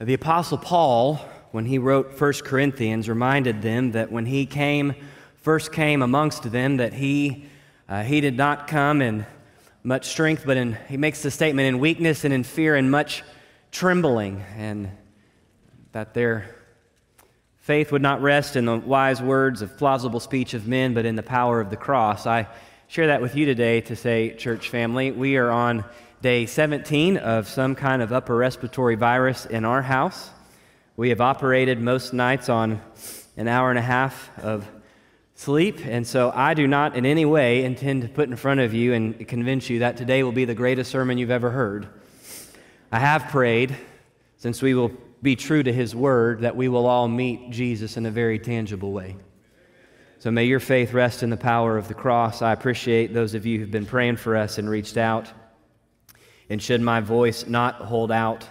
The Apostle Paul, when he wrote 1 Corinthians, reminded them that when he came, first came amongst them, that he, uh, he did not come in much strength, but in, he makes the statement in weakness and in fear and much trembling, and that their faith would not rest in the wise words of plausible speech of men, but in the power of the cross. I share that with you today to say, church family, we are on day 17 of some kind of upper respiratory virus in our house. We have operated most nights on an hour and a half of sleep, and so I do not in any way intend to put in front of you and convince you that today will be the greatest sermon you've ever heard. I have prayed, since we will be true to His word, that we will all meet Jesus in a very tangible way. So may your faith rest in the power of the cross. I appreciate those of you who've been praying for us and reached out. And should my voice not hold out,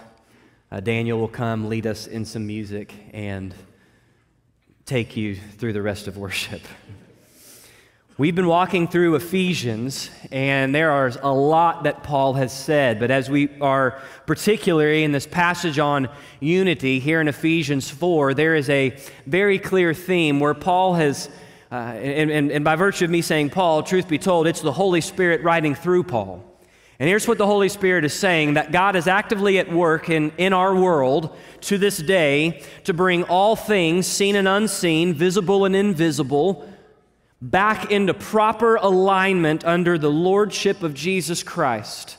uh, Daniel will come lead us in some music and take you through the rest of worship. We've been walking through Ephesians, and there are a lot that Paul has said. But as we are particularly in this passage on unity here in Ephesians 4, there is a very clear theme where Paul has, uh, and, and, and by virtue of me saying Paul, truth be told, it's the Holy Spirit writing through Paul. And here's what the Holy Spirit is saying that God is actively at work in, in our world to this day to bring all things, seen and unseen, visible and invisible, back into proper alignment under the lordship of Jesus Christ.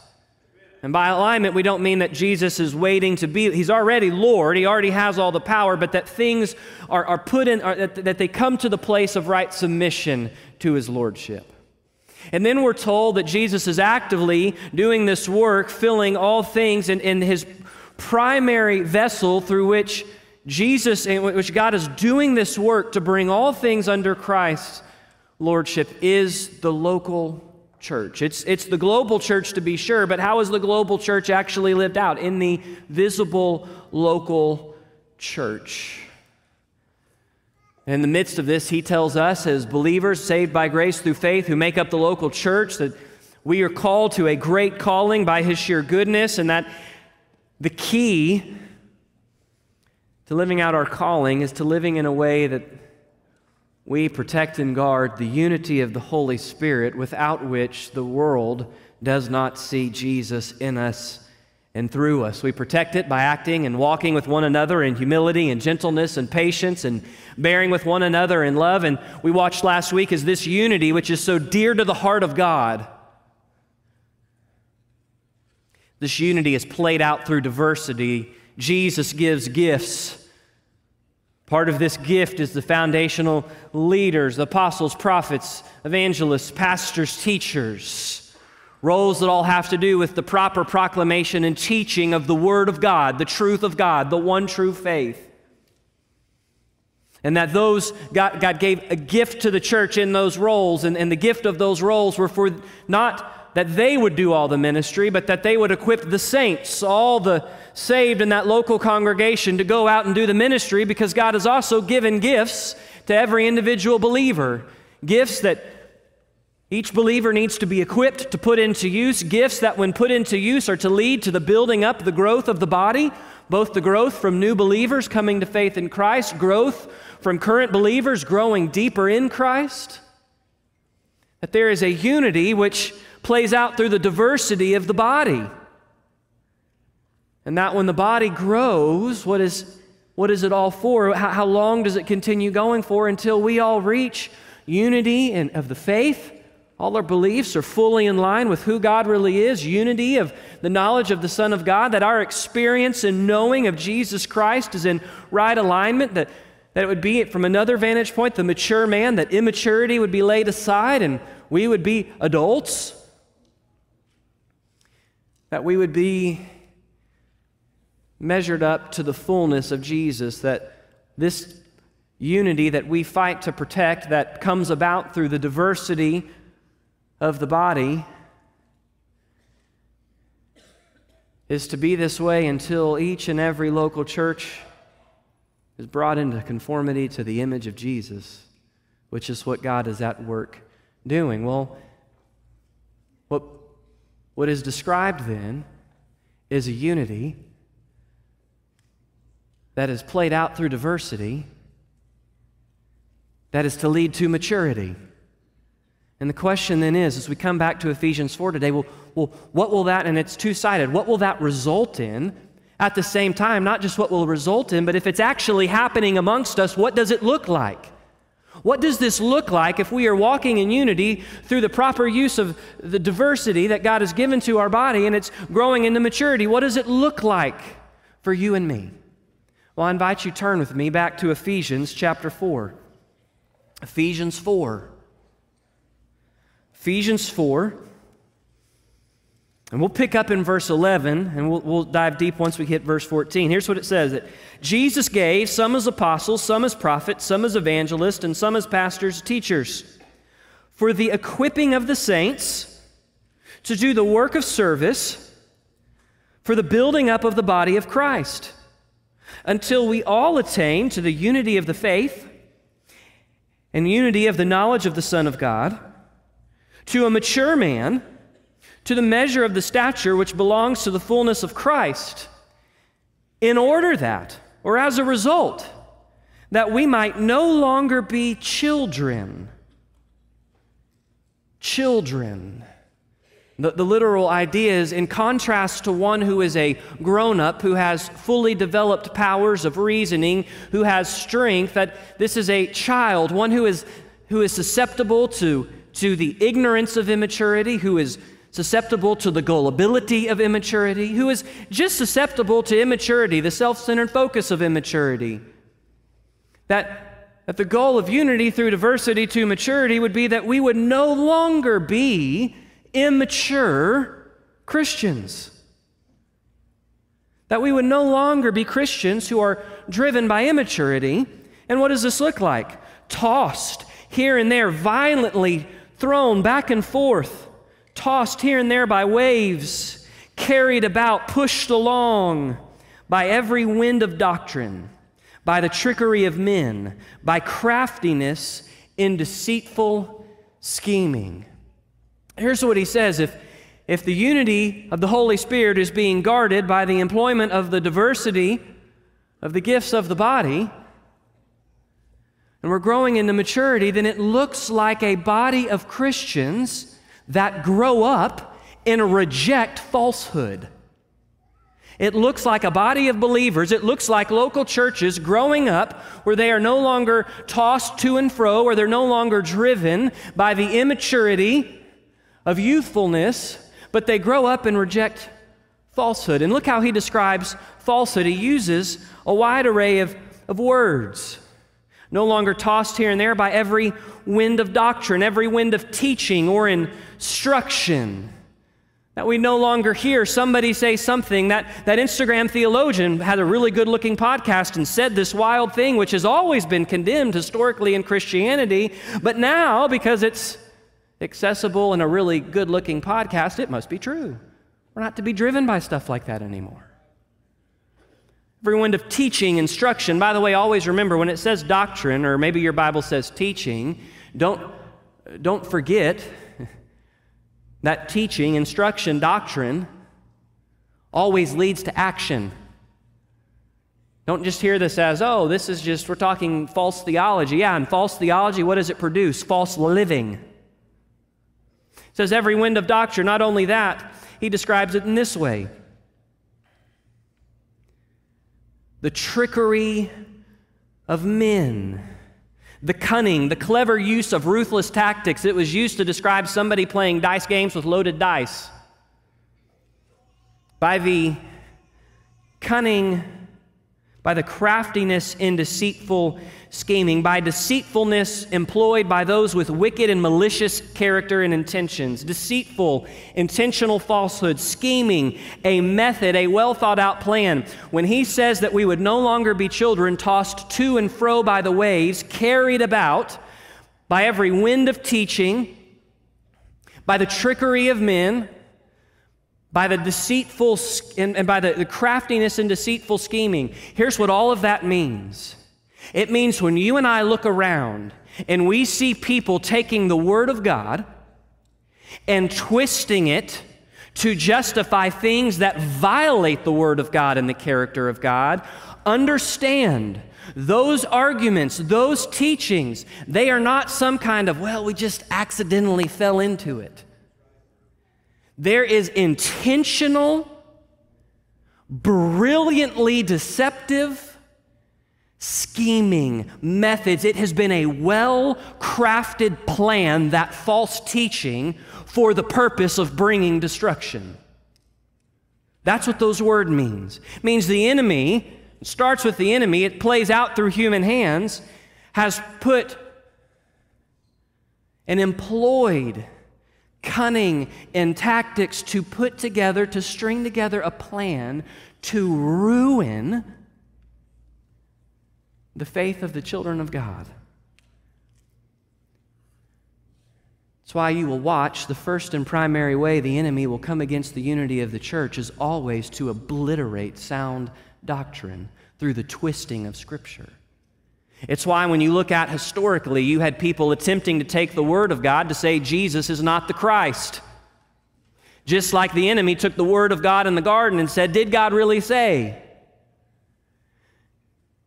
And by alignment, we don't mean that Jesus is waiting to be, he's already Lord, he already has all the power, but that things are, are put in, are, that, that they come to the place of right submission to his lordship. And then we're told that Jesus is actively doing this work, filling all things in, his primary vessel through which Jesus, which God is doing this work to bring all things under Christ's lordship, is the local church. It's, it's the global church to be sure, but how is the global church actually lived out? In the visible local church. In the midst of this, he tells us, as believers saved by grace through faith who make up the local church, that we are called to a great calling by his sheer goodness, and that the key to living out our calling is to living in a way that we protect and guard the unity of the Holy Spirit, without which the world does not see Jesus in us and through us. We protect it by acting and walking with one another in humility and gentleness and patience and bearing with one another in love. And we watched last week as this unity, which is so dear to the heart of God. This unity is played out through diversity. Jesus gives gifts. Part of this gift is the foundational leaders, apostles, prophets, evangelists, pastors, teachers roles that all have to do with the proper proclamation and teaching of the Word of God, the truth of God, the one true faith. And that those, God, God gave a gift to the church in those roles, and, and the gift of those roles were for not that they would do all the ministry, but that they would equip the saints, all the saved in that local congregation, to go out and do the ministry because God has also given gifts to every individual believer. Gifts that each believer needs to be equipped to put into use gifts that, when put into use, are to lead to the building up, the growth of the body, both the growth from new believers coming to faith in Christ, growth from current believers growing deeper in Christ. That there is a unity which plays out through the diversity of the body. And that when the body grows, what is, what is it all for? How, how long does it continue going for until we all reach unity in, of the faith? All our beliefs are fully in line with who God really is, unity of the knowledge of the Son of God, that our experience and knowing of Jesus Christ is in right alignment, that, that it would be from another vantage point, the mature man, that immaturity would be laid aside and we would be adults, that we would be measured up to the fullness of Jesus, that this unity that we fight to protect, that comes about through the diversity of the body is to be this way until each and every local church is brought into conformity to the image of Jesus, which is what God is at work doing. Well, what, what is described then is a unity that is played out through diversity that is to lead to maturity. And the question then is, as we come back to Ephesians 4 today, well, well what will that, and it's two sided, what will that result in? At the same time, not just what will result in, but if it's actually happening amongst us, what does it look like? What does this look like if we are walking in unity through the proper use of the diversity that God has given to our body and it's growing into maturity? What does it look like for you and me? Well, I invite you turn with me back to Ephesians chapter 4. Ephesians 4. Ephesians 4. And we'll pick up in verse 11 and we'll, we'll, dive deep once we hit verse 14. Here's what it says that Jesus gave some as apostles, some as prophets, some as evangelists, and some as pastors, teachers, for the equipping of the saints to do the work of service for the building up of the body of Christ until we all attain to the unity of the faith and unity of the knowledge of the Son of God, to a mature man, to the measure of the stature which belongs to the fullness of Christ, in order that, or as a result, that we might no longer be children. Children the, the, literal idea is in contrast to one who is a grown up, who has fully developed powers of reasoning, who has strength, that this is a child, one who is, who is susceptible to, to the ignorance of immaturity, who is susceptible to the gullibility of immaturity, who is just susceptible to immaturity, the self centered focus of immaturity. That, that the goal of unity through diversity to maturity would be that we would no longer be immature Christians. That we would no longer be Christians who are driven by immaturity. And what does this look like? Tossed here and there, violently thrown back and forth, tossed here and there by waves, carried about, pushed along by every wind of doctrine, by the trickery of men, by craftiness in deceitful scheming. Here's what he says if, if the unity of the Holy Spirit is being guarded by the employment of the diversity of the gifts of the body, and we're growing into maturity, then it looks like a body of Christians that grow up and reject falsehood. It looks like a body of believers, it looks like local churches growing up where they are no longer tossed to and fro, where they're no longer driven by the immaturity of youthfulness, but they grow up and reject falsehood. And look how he describes falsehood. He uses a wide array of, of words, no longer tossed here and there by every wind of doctrine, every wind of teaching or instruction. That we no longer hear somebody say something. That, that Instagram theologian had a really good looking podcast and said this wild thing, which has always been condemned historically in Christianity. But now, because it's accessible and a really good looking podcast, it must be true. We're not to be driven by stuff like that anymore. Every wind of teaching, instruction. By the way, always remember when it says doctrine, or maybe your Bible says teaching, don't, don't forget that teaching, instruction, doctrine always leads to action. Don't just hear this as, oh, this is just, we're talking false theology. Yeah, and false theology, what does it produce? False living says every wind of doctrine. Not only that, he describes it in this way the trickery of men, the cunning, the clever use of ruthless tactics. It was used to describe somebody playing dice games with loaded dice. By the cunning, by the craftiness in deceitful scheming, by deceitfulness employed by those with wicked and malicious character and intentions, deceitful, intentional falsehood, scheming, a method, a well thought out plan. When he says that we would no longer be children tossed to and fro by the waves, carried about by every wind of teaching, by the trickery of men, by the deceitful and, by the, the craftiness and deceitful scheming. Here's what all of that means it means when you and I look around and we see people taking the Word of God and twisting it to justify things that violate the Word of God and the character of God, understand those arguments, those teachings, they are not some kind of, well, we just accidentally fell into it. There is intentional, brilliantly deceptive, scheming methods. It has been a well crafted plan, that false teaching, for the purpose of bringing destruction. That's what those word means. It means the enemy starts with the enemy, it plays out through human hands, has put and employed cunning and tactics to put together, to string together a plan to ruin the faith of the children of God. That's why you will watch the first and primary way the enemy will come against the unity of the church is always to obliterate sound doctrine through the twisting of Scripture. It's why when you look at historically, you had people attempting to take the Word of God to say Jesus is not the Christ. Just like the enemy took the Word of God in the garden and said, Did God really say?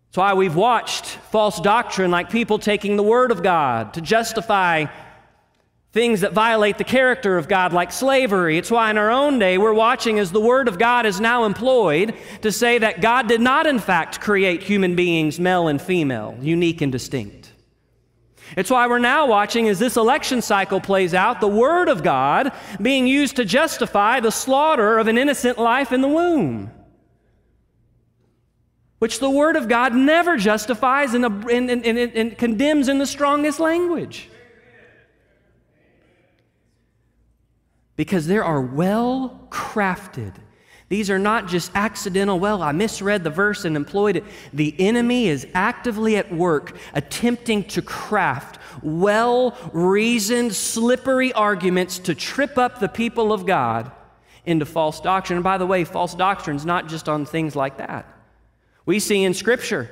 That's why we've watched false doctrine like people taking the Word of God to justify things that violate the character of God, like slavery. It's why in our own day we're watching as the Word of God is now employed to say that God did not, in fact, create human beings, male and female, unique and distinct. It's why we're now watching as this election cycle plays out the Word of God being used to justify the slaughter of an innocent life in the womb which the Word of God never justifies and, condemns in the strongest language. Because there are well crafted, these are not just accidental, well, I misread the verse and employed it. The enemy is actively at work attempting to craft well reasoned, slippery arguments to trip up the people of God into false doctrine. And by the way, false doctrine is not just on things like that. We see in Scripture.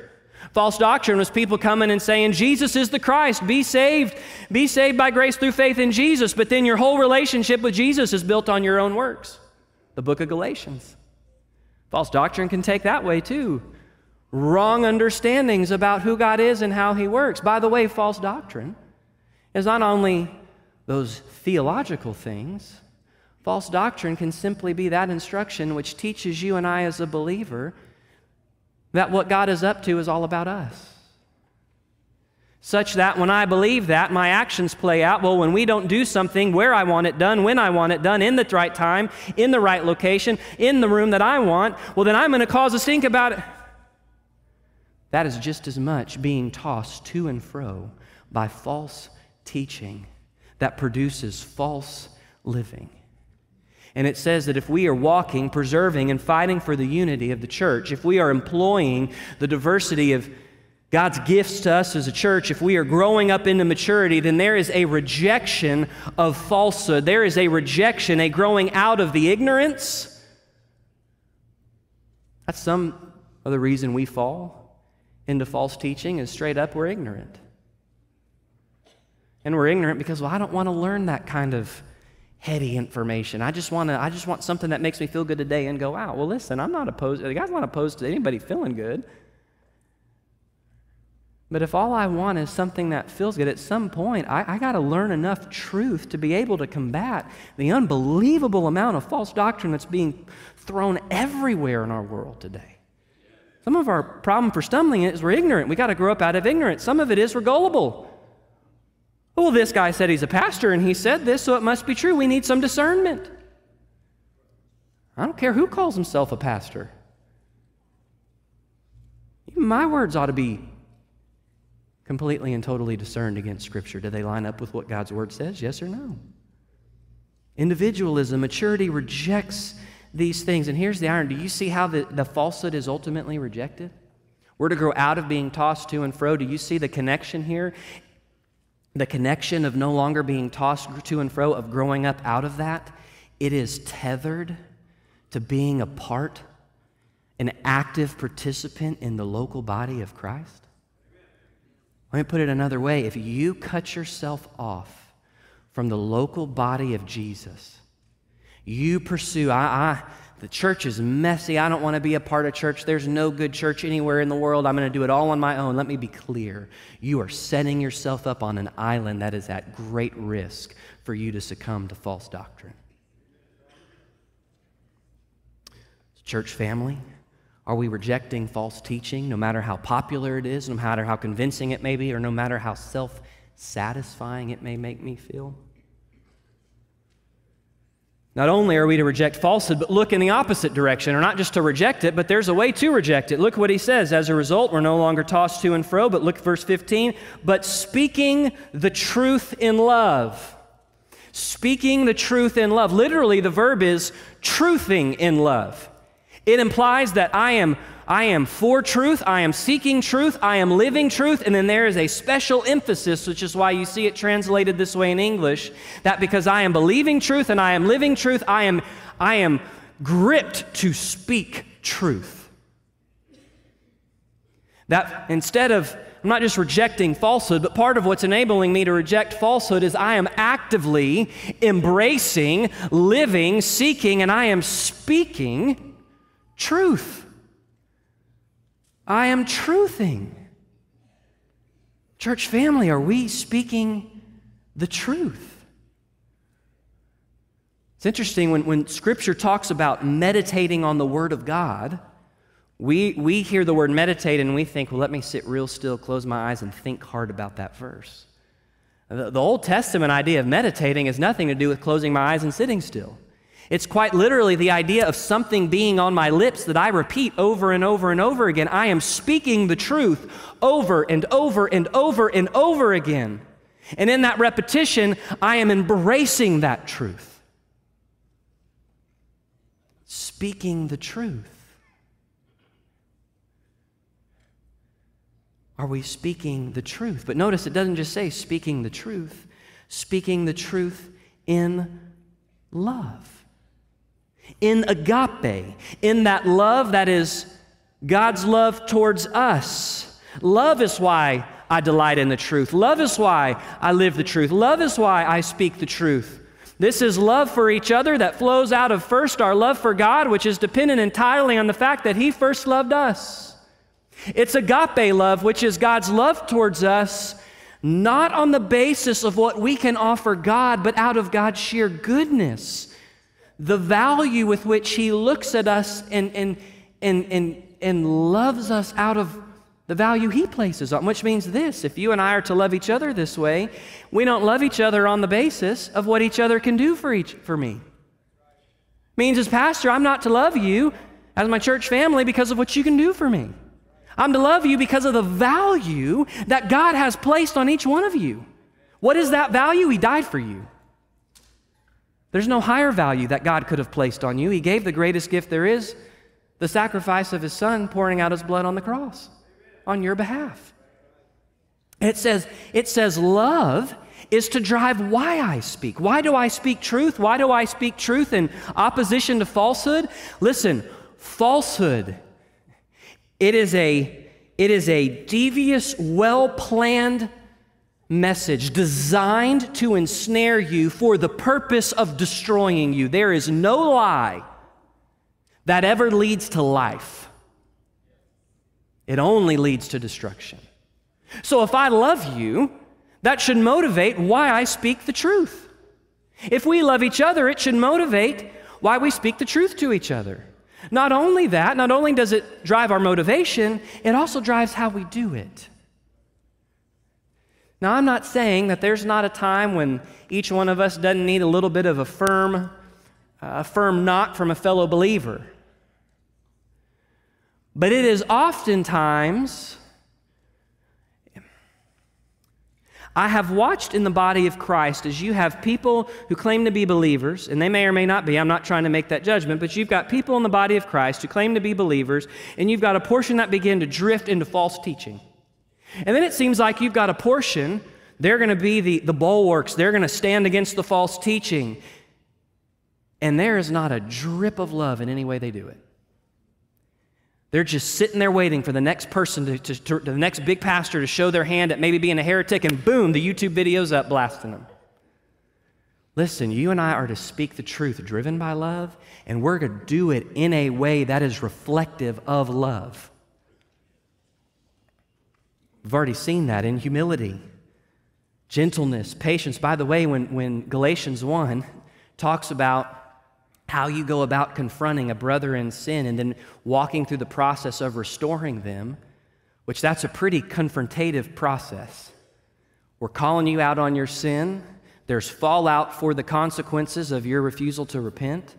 False doctrine was people coming and saying, Jesus is the Christ, be saved, be saved by grace through faith in Jesus, but then your whole relationship with Jesus is built on your own works. The book of Galatians. False doctrine can take that way too. Wrong understandings about who God is and how He works. By the way, false doctrine is not only those theological things, false doctrine can simply be that instruction which teaches you and I as a believer that what God is up to is all about us. Such that when I believe that, my actions play out. Well, when we don't do something where I want it done, when I want it done, in the right time, in the right location, in the room that I want, well, then I'm going to cause a stink about it. That is just as much being tossed to and fro by false teaching that produces false living. And it says that if we are walking, preserving, and fighting for the unity of the church, if we are employing the diversity of God's gifts to us as a church, if we are growing up into maturity, then there is a rejection of falsehood. There is a rejection, a growing out of the ignorance. That's some of the reason we fall into false teaching is straight up we're ignorant. And we're ignorant because, well, I don't want to learn that kind of heady information. I just want to I just want something that makes me feel good today and go out. Well, listen, I'm not opposed. The guy's not opposed to anybody feeling good. But if all I want is something that feels good, at some point, I, I got to learn enough truth to be able to combat the unbelievable amount of false doctrine that's being thrown everywhere in our world today. Some of our problem for stumbling is we're ignorant. We got to grow up out of ignorance. Some of it is we're gullible. Well, this guy said he's a pastor and he said this, so it must be true. We need some discernment. I don't care who calls himself a pastor. Even my words ought to be completely and totally discerned against Scripture. Do they line up with what God's Word says? Yes or no? Individualism, maturity rejects these things. And here's the iron do you see how the, the falsehood is ultimately rejected? We're to grow out of being tossed to and fro. Do you see the connection here? The connection of no longer being tossed to and fro, of growing up out of that, it is tethered to being a part, an active participant in the local body of Christ. Let me put it another way if you cut yourself off from the local body of Jesus, You pursue, I, I, the church is messy. I don't want to be a part of church. There's no good church anywhere in the world. I'm going to do it all on my own. Let me be clear. You are setting yourself up on an island that is at great risk for you to succumb to false doctrine. Church family, are we rejecting false teaching no matter how popular it is, no matter how convincing it may be, or no matter how self satisfying it may make me feel? Not only are we to reject falsehood, but look in the opposite direction, or not just to reject it, but there's a way to reject it. Look what he says. As a result, we're no longer tossed to and fro, but look verse 15, but speaking the truth in love. Speaking the truth in love. Literally, the verb is truthing in love. It implies that I am I am for truth, I am seeking truth, I am living truth, and then there is a special emphasis, which is why you see it translated this way in English, that because I am believing truth and I am living truth, I am, I am gripped to speak truth. That instead of, I'm not just rejecting falsehood, but part of what's enabling me to reject falsehood is I am actively embracing, living, seeking, and I am speaking truth. I am truthing. Church family, are we speaking the truth? It's interesting when, when Scripture talks about meditating on the Word of God, we, we hear the word meditate and we think, well, let me sit real still, close my eyes, and think hard about that verse. The, the Old Testament idea of meditating has nothing to do with closing my eyes and sitting still. It's quite literally the idea of something being on my lips that I repeat over and over and over again. I am speaking the truth over and over and over and over again. And in that repetition, I am embracing that truth. Speaking the truth. Are we speaking the truth? But notice it doesn't just say speaking the truth, speaking the truth in love in agape, in that love that is God's love towards us. Love is why I delight in the truth. Love is why I live the truth. Love is why I speak the truth. This is love for each other that flows out of first our love for God, which is dependent entirely on the fact that He first loved us. It's agape love, which is God's love towards us, not on the basis of what we can offer God, but out of God's sheer goodness the value with which He looks at us and, and, and, and, and loves us out of the value He places on, which means this if you and I are to love each other this way, we don't love each other on the basis of what each other can do for, each, for me. Means as pastor, I'm not to love you as my church family because of what you can do for me. I'm to love you because of the value that God has placed on each one of you. What is that value? He died for you. There's no higher value that God could have placed on you. He gave the greatest gift there is the sacrifice of His Son pouring out His blood on the cross on your behalf. It says, it says love is to drive why I speak. Why do I speak truth? Why do I speak truth in opposition to falsehood? Listen, falsehood, it is a, it is a devious, well planned message designed to ensnare you for the purpose of destroying you. There is no lie that ever leads to life, it only leads to destruction. So if I love you, that should motivate why I speak the truth. If we love each other, it should motivate why we speak the truth to each other. Not only that, not only does it drive our motivation, it also drives how we do it. Now, I'm not saying that there's not a time when each one of us doesn't need a little bit of a firm, a firm knock from a fellow believer. But it is oftentimes, I have watched in the body of Christ as you have people who claim to be believers, and they may or may not be, I'm not trying to make that judgment, but you've got people in the body of Christ who claim to be believers, and you've got a portion that begin to drift into false teaching. And then it seems like you've got a portion, they're going to be the, the bulwarks, they're going to stand against the false teaching. And there is not a drip of love in any way they do it. They're just sitting there waiting for the next person, to, to, to, the next big pastor to show their hand at maybe being a heretic, and boom, the YouTube video's up blasting them. Listen, you and I are to speak the truth driven by love, and we're going to do it in a way that is reflective of love. We've already seen that in humility, gentleness, patience. By the way, when, when Galatians 1 talks about how you go about confronting a brother in sin and then walking through the process of restoring them, which that's a pretty confrontative process. We're calling you out on your sin. There's fallout for the consequences of your refusal to repent.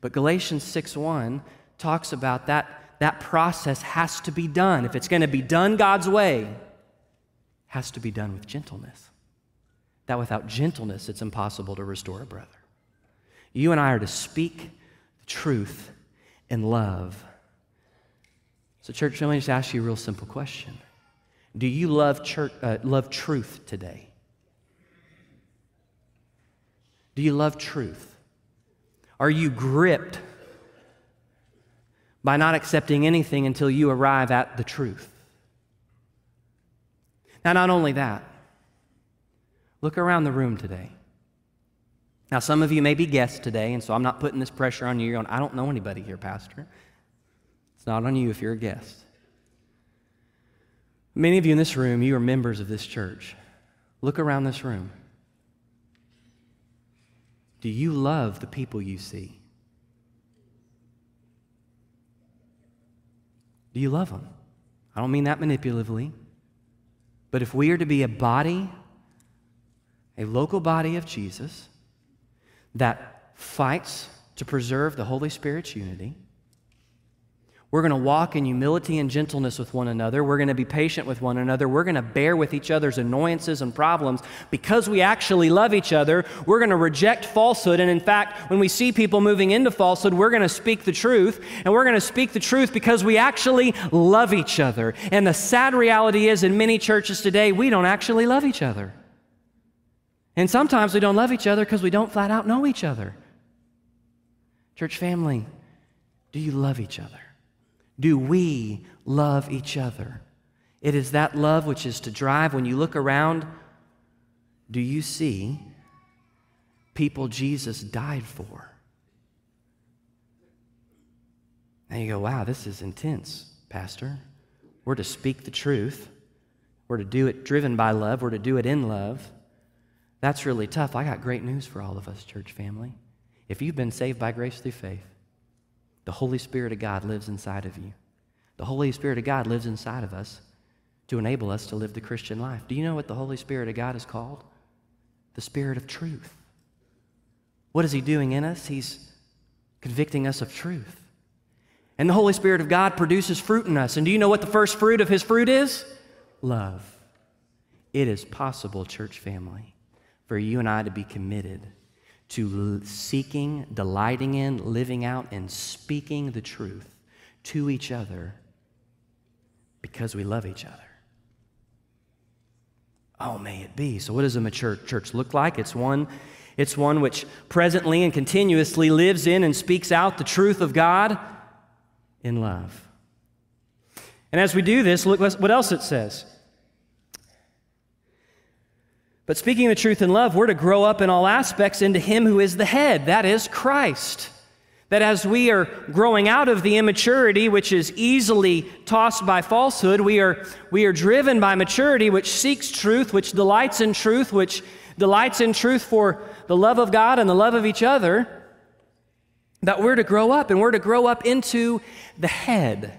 But Galatians 6:1 talks about that that process has to be done. If it's going to be done God's way, has to be done with gentleness. That without gentleness it's impossible to restore a brother. You and I are to speak the truth in love. So, church, let me just ask you a real simple question Do you love, church, uh, love truth today? Do you love truth? Are you gripped by not accepting anything until you arrive at the truth? Now, not only that, look around the room today. Now, some of you may be guests today, and so I'm not putting this pressure on you. Going, I don't know anybody here, Pastor. It's not on you if you're a guest. Many of you in this room, you are members of this church. Look around this room. Do you love the people you see? Do you love them? I don't mean that manipulatively. But if we are to be a body, a local body of Jesus, that fights to preserve the Holy Spirit's unity. We're going to walk in humility and gentleness with one another. We're going to be patient with one another. We're going to bear with each other's annoyances and problems because we actually love each other. We're going to reject falsehood. And in fact, when we see people moving into falsehood, we're going to speak the truth. And we're going to speak the truth because we actually love each other. And the sad reality is, in many churches today, we don't actually love each other. And sometimes we don't love each other because we don't flat out know each other. Church family, do you love each other? Do we love each other? It is that love which is to drive. When you look around, do you see people Jesus died for? And you go, wow, this is intense, Pastor. We're to speak the truth. We're to do it driven by love. We're to do it in love. That's really tough. I got great news for all of us, church family. If you've been saved by grace through faith, the Holy Spirit of God lives inside of you. The Holy Spirit of God lives inside of us to enable us to live the Christian life. Do you know what the Holy Spirit of God is called? The Spirit of truth. What is He doing in us? He's convicting us of truth. And the Holy Spirit of God produces fruit in us. And do you know what the first fruit of His fruit is? Love. It is possible, church family, for you and I to be committed to seeking, delighting in, living out, and speaking the truth to each other because we love each other. Oh, may it be. So, what does a mature church look like? It's one, it's one which presently and continuously lives in and speaks out the truth of God in love. And as we do this, look what else it says. But speaking the truth in love, we're to grow up in all aspects into Him who is the head, that is Christ. That as we are growing out of the immaturity which is easily tossed by falsehood, we are, we are driven by maturity which seeks truth, which delights in truth, which delights in truth for the love of God and the love of each other. That we're to grow up, and we're to grow up into the head.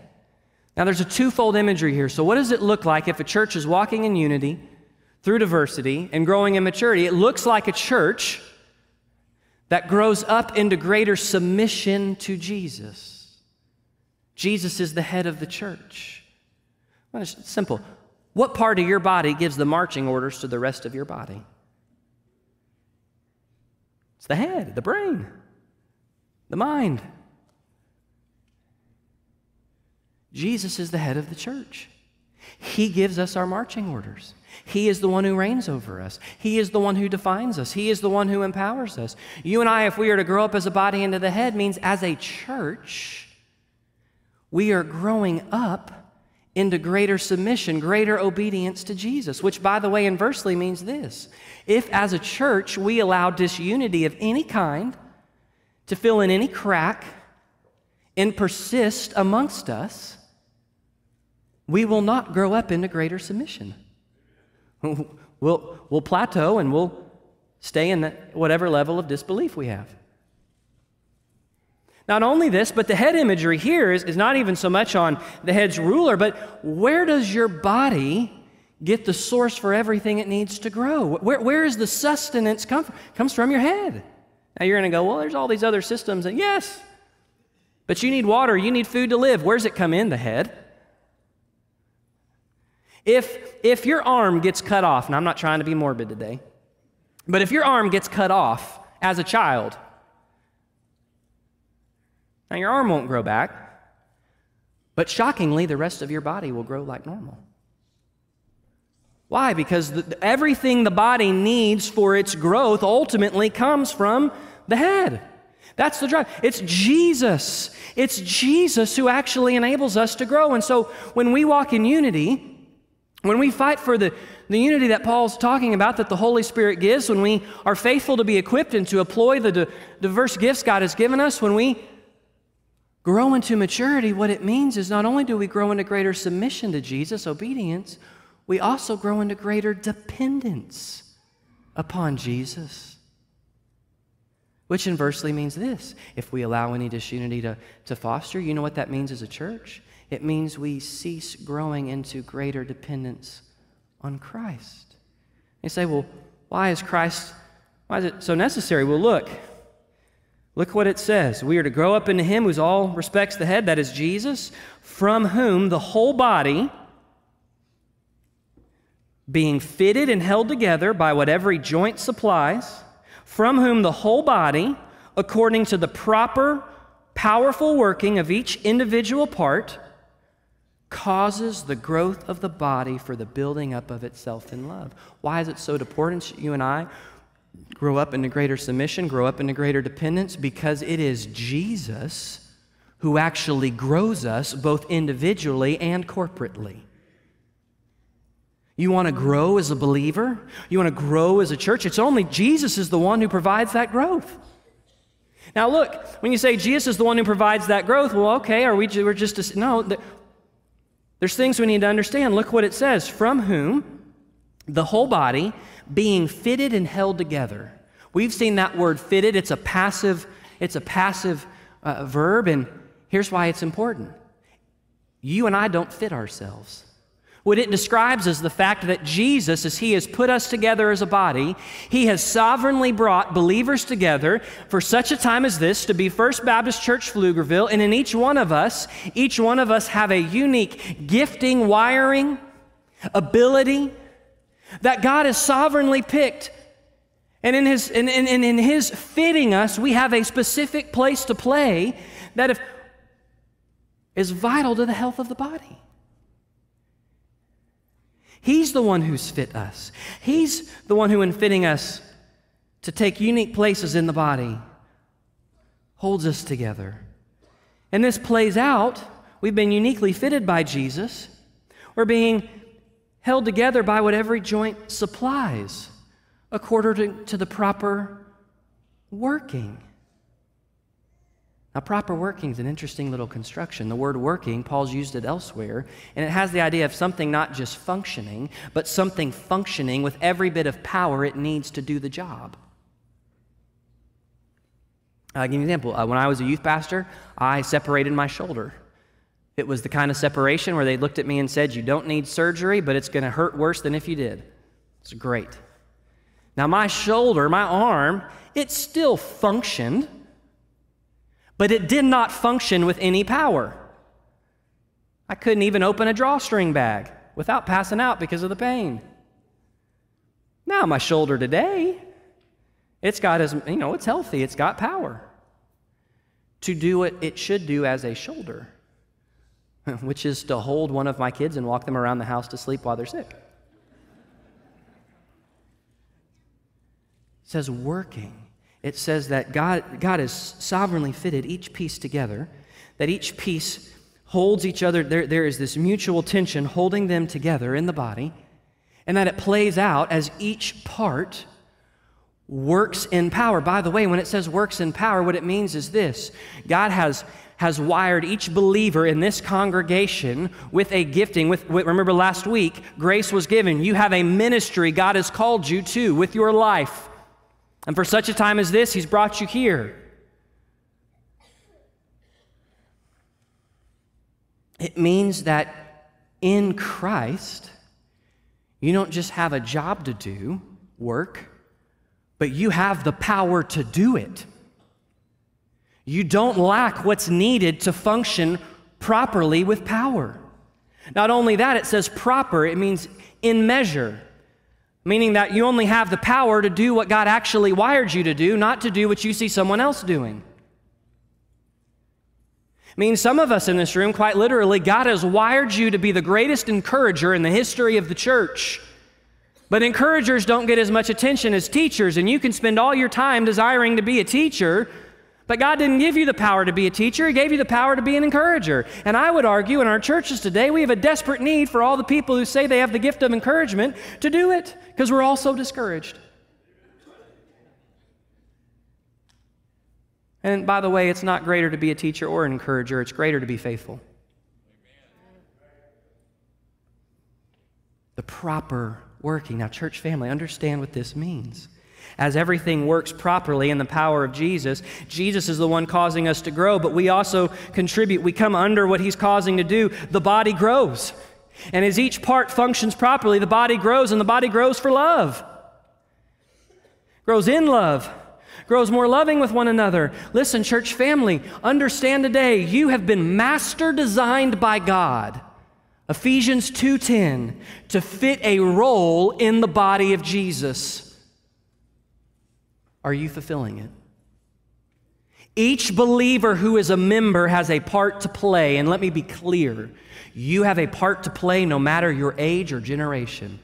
Now, there's a twofold imagery here. So, what does it look like if a church is walking in unity? Through diversity and growing in maturity, it looks like a church that grows up into greater submission to Jesus. Jesus is the head of the church. Well, it's simple. What part of your body gives the marching orders to the rest of your body? It's the head, the brain, the mind. Jesus is the head of the church. He gives us our marching orders. He is the one who reigns over us. He is the one who defines us. He is the one who empowers us. You and I, if we are to grow up as a body into the head, means as a church, we are growing up into greater submission, greater obedience to Jesus, which, by the way, inversely means this. If, as a church, we allow disunity of any kind to fill in any crack and persist amongst us, we will not grow up into greater submission. We'll, we'll plateau and we'll stay in whatever level of disbelief we have. Not only this, but the head imagery here is, is not even so much on the head's ruler, but where does your body get the source for everything it needs to grow? Where, where is the sustenance come from? Comes from your head. Now you're going to go, well, there's all these other systems. And yes, but you need water, you need food to live. Where does it come in? The head. If, if your arm gets cut off, and I'm not trying to be morbid today, but if your arm gets cut off as a child, now your arm won't grow back, but shockingly, the rest of your body will grow like normal. Why? Because the, everything the body needs for its growth ultimately comes from the head. That's the drive. It's Jesus. It's Jesus who actually enables us to grow. And so when we walk in unity, when we fight for the, the unity that Paul's talking about, that the Holy Spirit gives, when we are faithful to be equipped and to employ the di- diverse gifts God has given us, when we grow into maturity, what it means is not only do we grow into greater submission to Jesus, obedience, we also grow into greater dependence upon Jesus. Which inversely means this if we allow any disunity to, to foster, you know what that means as a church? It means we cease growing into greater dependence on Christ. You say, well, why is Christ, why is it so necessary? Well, look, look what it says. We are to grow up into Him who's all respects the head, that is Jesus, from whom the whole body, being fitted and held together by what every joint supplies, from whom the whole body, according to the proper, powerful working of each individual part, causes the growth of the body for the building up of itself in love. Why is it so important that you and I grow up into greater submission, grow up into greater dependence? Because it is Jesus who actually grows us both individually and corporately. You want to grow as a believer? You want to grow as a church? It's only Jesus is the one who provides that growth. Now, look, when you say Jesus is the one who provides that growth, well, okay, are we we're just no? There's things we need to understand. Look what it says: from whom the whole body, being fitted and held together. We've seen that word "fitted." It's a passive. It's a passive uh, verb, and here's why it's important. You and I don't fit ourselves. What it describes is the fact that Jesus, as He has put us together as a body, He has sovereignly brought believers together for such a time as this to be First Baptist Church Pflugerville. And in each one of us, each one of us have a unique gifting, wiring, ability that God has sovereignly picked. And in his, in, in, in his fitting us, we have a specific place to play that if, is vital to the health of the body. He's the one who's fit us. He's the one who, in fitting us to take unique places in the body, holds us together. And this plays out. We've been uniquely fitted by Jesus. We're being held together by what every joint supplies, according to the proper working. Now, proper working is an interesting little construction. The word working, Paul's used it elsewhere, and it has the idea of something not just functioning, but something functioning with every bit of power it needs to do the job. I'll give you an example. Uh, when I was a youth pastor, I separated my shoulder. It was the kind of separation where they looked at me and said, You don't need surgery, but it's going to hurt worse than if you did. It's great. Now, my shoulder, my arm, it still functioned but it did not function with any power. I couldn't even open a drawstring bag without passing out because of the pain. Now, my shoulder today, it's got as, you know, it's healthy, it's got power to do what it should do as a shoulder, which is to hold one of my kids and walk them around the house to sleep while they're sick. It says working it says that God, God has sovereignly fitted each piece together, that each piece holds each other, there, there is this mutual tension holding them together in the body, and that it plays out as each part works in power. By the way, when it says works in power, what it means is this God has has wired each believer in this congregation with a gifting. With, with, remember last week, grace was given. You have a ministry God has called you to with your life. And for such a time as this, He's brought you here. It means that in Christ, you don't just have a job to do, work, but you have the power to do it. You don't lack what's needed to function properly with power. Not only that, it says proper, it means in measure, meaning that you only have the power to do what God actually wired you to do, not to do what you see someone else doing. I mean, some of us in this room, quite literally, God has wired you to be the greatest encourager in the history of the church. But encouragers don't get as much attention as teachers, and you can spend all your time desiring to be a teacher, but God didn't give you the power to be a teacher, He gave you the power to be an encourager. And I would argue in our churches today, we have a desperate need for all the people who say they have the gift of encouragement to do it because we're all so discouraged. And by the way, it's not greater to be a teacher or an encourager, it's greater to be faithful. The proper working. Now, church family, understand what this means as everything works properly in the power of Jesus, Jesus is the one causing us to grow, but we also contribute. We come under what He's causing to do. The body grows. And as each part functions properly, the body grows, and the body grows for love. Grows in love, grows more loving with one another. Listen, church family, understand today you have been master designed by God. Ephesians 2:10 to fit a role in the body of Jesus. Are you fulfilling it? Each believer who is a member has a part to play. And let me be clear you have a part to play no matter your age or generation.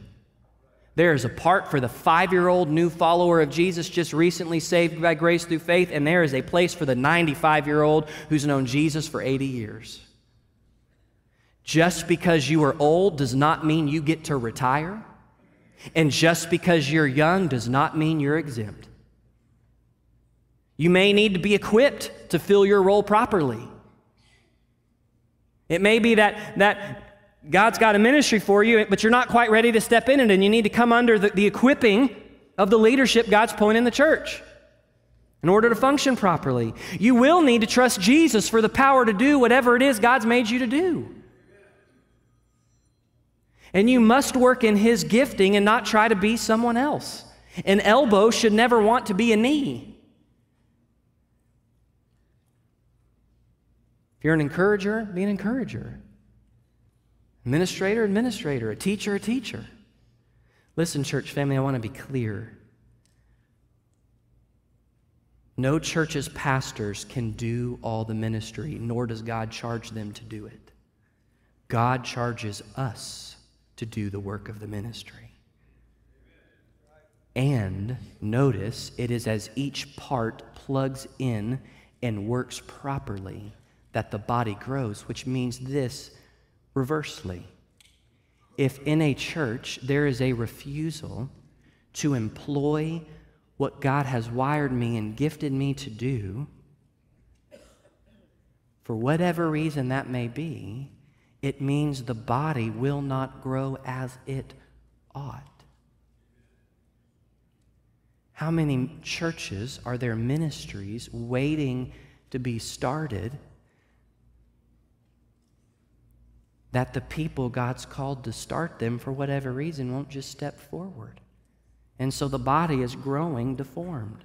There is a part for the five year old new follower of Jesus just recently saved by grace through faith, and there is a place for the 95 year old who's known Jesus for 80 years. Just because you are old does not mean you get to retire, and just because you're young does not mean you're exempt. You may need to be equipped to fill your role properly. It may be that, that God's got a ministry for you, but you're not quite ready to step in it, and you need to come under the, the equipping of the leadership God's put in the church in order to function properly. You will need to trust Jesus for the power to do whatever it is God's made you to do. And you must work in His gifting and not try to be someone else. An elbow should never want to be a knee. If you're an encourager, be an encourager. Administrator, administrator. A teacher, a teacher. Listen, church family, I want to be clear. No church's pastors can do all the ministry, nor does God charge them to do it. God charges us to do the work of the ministry. And notice it is as each part plugs in and works properly that the body grows, which means this reversely. If in a church there is a refusal to employ what God has wired me and gifted me to do, for whatever reason that may be, it means the body will not grow as it ought. How many churches are there ministries waiting to be started? That the people God's called to start them, for whatever reason, won't just step forward. And so the body is growing deformed.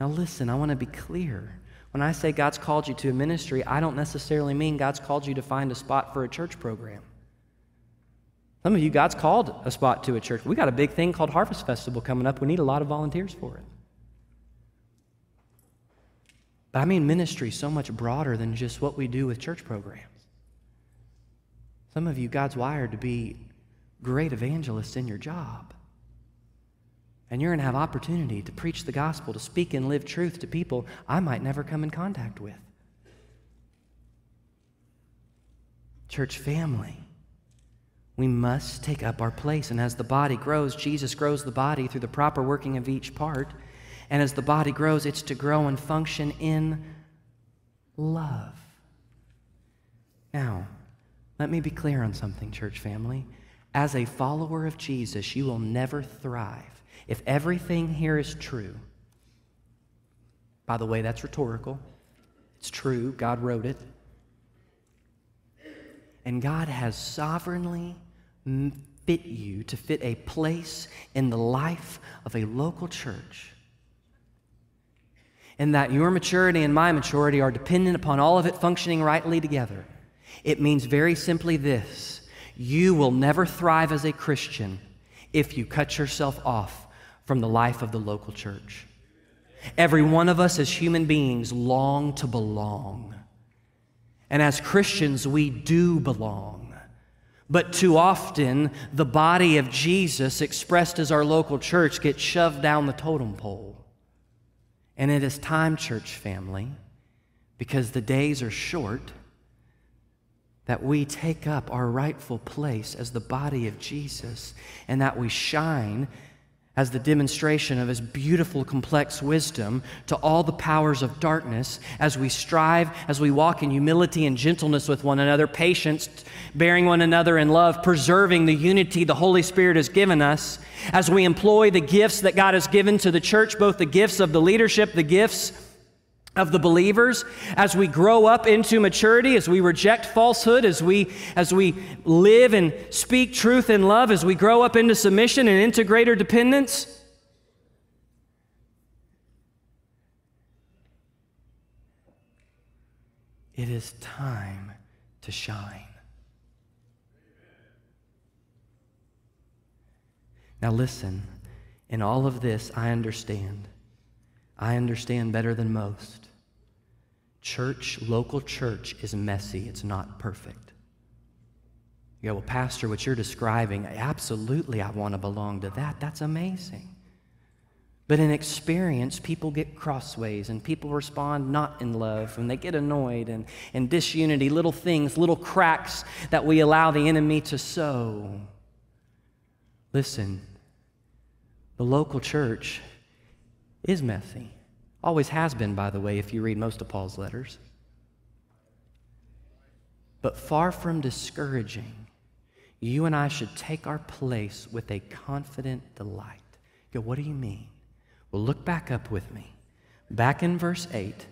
Now, listen, I want to be clear. When I say God's called you to a ministry, I don't necessarily mean God's called you to find a spot for a church program. Some of you, God's called a spot to a church. We got a big thing called Harvest Festival coming up. We need a lot of volunteers for it. But I mean ministry so much broader than just what we do with church programs. Some of you, God's wired to be great evangelists in your job. And you're going to have opportunity to preach the gospel, to speak and live truth to people I might never come in contact with. Church family, we must take up our place. And as the body grows, Jesus grows the body through the proper working of each part. And as the body grows, it's to grow and function in love. Now, let me be clear on something, church family. As a follower of Jesus, you will never thrive. If everything here is true, by the way, that's rhetorical. It's true. God wrote it. And God has sovereignly fit you to fit a place in the life of a local church. And that your maturity and my maturity are dependent upon all of it functioning rightly together. It means very simply this you will never thrive as a Christian if you cut yourself off from the life of the local church. Every one of us as human beings long to belong. And as Christians, we do belong. But too often, the body of Jesus, expressed as our local church, gets shoved down the totem pole. And it is time, church family, because the days are short, that we take up our rightful place as the body of Jesus and that we shine as the demonstration of his beautiful, complex wisdom to all the powers of darkness as we strive, as we walk in humility and gentleness with one another, patience, bearing one another in love, preserving the unity the Holy Spirit has given us, as we employ the gifts that God has given to the church, both the gifts of the leadership, the gifts of the believers. As we grow up into maturity as we reject falsehood as we as we live and speak truth in love as we grow up into submission and into greater dependence it is time to shine. Now listen in all of this i understand. I understand better than most. Church, local church, is messy. It's not perfect. You go, well, Pastor, what you're describing, absolutely, I want to belong to that. That's amazing. But in experience, people get crossways and people respond not in love and they get annoyed and, and disunity, little things, little cracks that we allow the enemy to sow. Listen, the local church is messy. Always has been, by the way, if you read most of Paul's letters. But far from discouraging, you and I should take our place with a confident delight. Go, what do you mean? Well, look back up with me. Back in verse 8,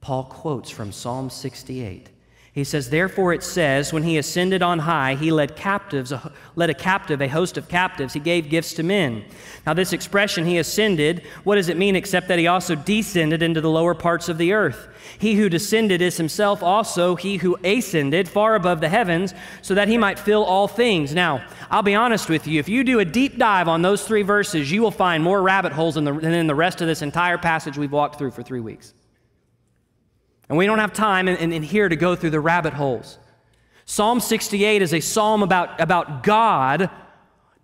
Paul quotes from Psalm 68. He says, Therefore it says, when he ascended on high, he led captives, led a captive, a host of captives. He gave gifts to men. Now, this expression, he ascended, what does it mean except that he also descended into the lower parts of the earth? He who descended is himself also he who ascended far above the heavens so that he might fill all things. Now, I'll be honest with you, if you do a deep dive on those three verses, you will find more rabbit holes than, the, than in the rest of this entire passage we've walked through for three weeks. And we don't have time in, in, in, here to go through the rabbit holes. Psalm 68 is a psalm about, about God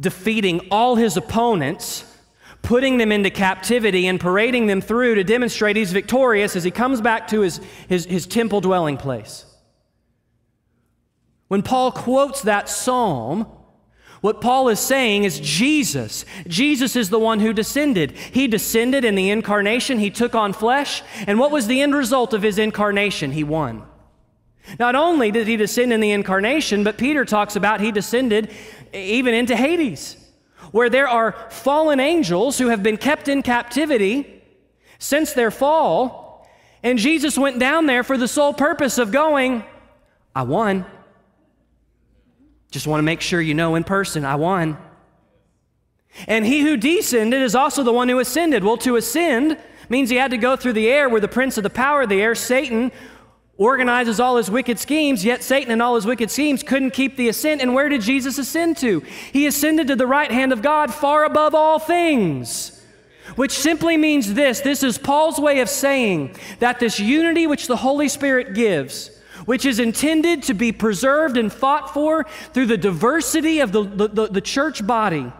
defeating all his opponents, putting them into captivity, and parading them through to demonstrate he's victorious as he comes back to his, his, his temple dwelling place. When Paul quotes that psalm, what Paul is saying is Jesus. Jesus is the one who descended. He descended in the incarnation, he took on flesh. And what was the end result of his incarnation? He won. Not only did he descend in the incarnation, but Peter talks about he descended even into Hades, where there are fallen angels who have been kept in captivity since their fall. And Jesus went down there for the sole purpose of going, I won. Just want to make sure you know in person, I won. And he who descended is also the one who ascended. Well, to ascend means he had to go through the air where the prince of the power of the air, Satan, organizes all his wicked schemes, yet Satan and all his wicked schemes couldn't keep the ascent. And where did Jesus ascend to? He ascended to the right hand of God, far above all things. Which simply means this this is Paul's way of saying that this unity which the Holy Spirit gives which is intended to be preserved and fought for through the diversity of the, the, the, church body,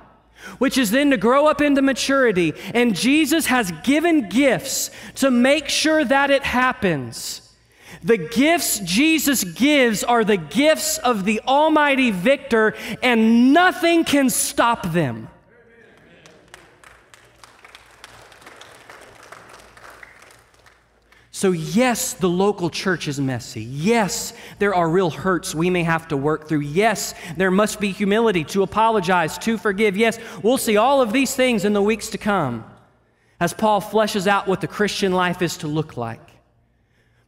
which is then to grow up into maturity. And Jesus has given gifts to make sure that it happens. The gifts Jesus gives are the gifts of the Almighty Victor, and nothing can stop them. So, yes, the local church is messy. Yes, there are real hurts we may have to work through. Yes, there must be humility to apologize, to forgive. Yes, we'll see all of these things in the weeks to come as Paul fleshes out what the Christian life is to look like.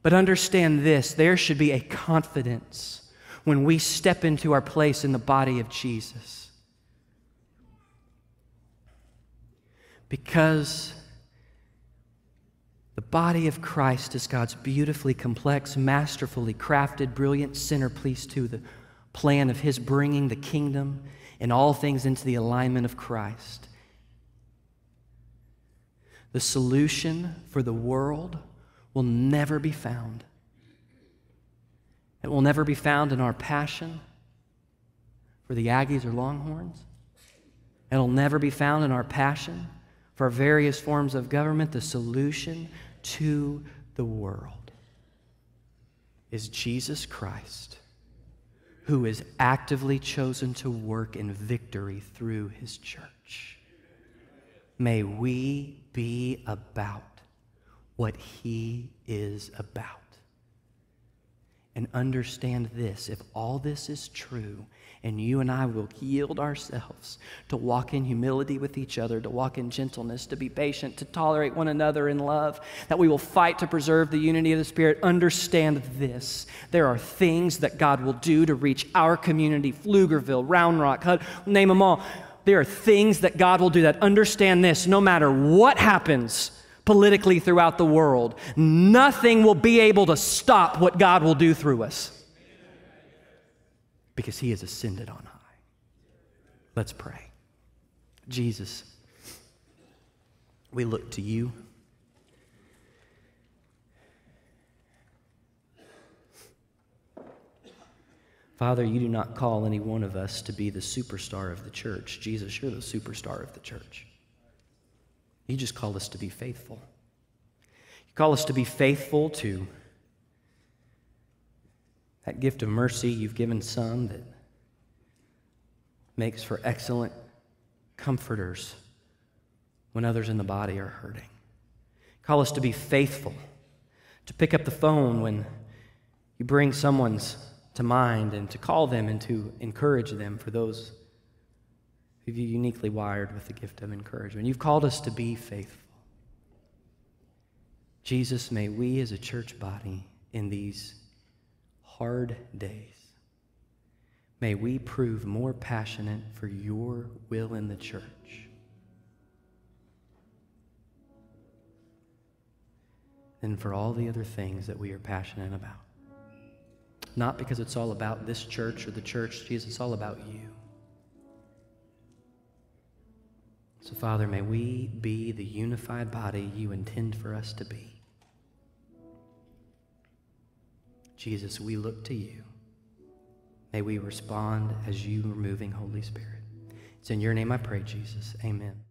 But understand this there should be a confidence when we step into our place in the body of Jesus. Because body of Christ is God's beautifully complex, masterfully crafted, brilliant centerpiece to the plan of His bringing the kingdom and all things into the alignment of Christ. The solution for the world will never be found. It will never be found in our passion for the Aggies or Longhorns. It'll never be found in our passion for various forms of government. The solution to the world is Jesus Christ, who is actively chosen to work in victory through his church. May we be about what he is about. And understand this if all this is true, and you and I will yield ourselves to walk in humility with each other, to walk in gentleness, to be patient, to tolerate one another in love, that we will fight to preserve the unity of the Spirit. Understand this. There are things that God will do to reach our community, Pflugerville, Round Rock, name them all. There are things that God will do that. Understand this no matter what happens politically throughout the world, nothing will be able to stop what God will do through us because he has ascended on high. Let's pray. Jesus, we look to you. Father, you do not call any one of us to be the superstar of the church. Jesus, you're the superstar of the church. You just call us to be faithful. You call us to be faithful to that gift of mercy you've given some that makes for excellent comforters when others in the body are hurting. Call us to be faithful, to pick up the phone when you bring someone's to mind and to call them and to encourage them for those who you uniquely wired with the gift of encouragement. You've called us to be faithful. Jesus, may we as a church body in these hard days, may we prove more passionate for your will in the church. Than for all the other things that we are passionate about. Not because it's all about this church or the church, Jesus, it's all about you. So, Father, may we be the unified body you intend for us to be. Jesus, we look to you. May we respond as you are moving, Holy Spirit. It's in your name I pray, Jesus. Amen.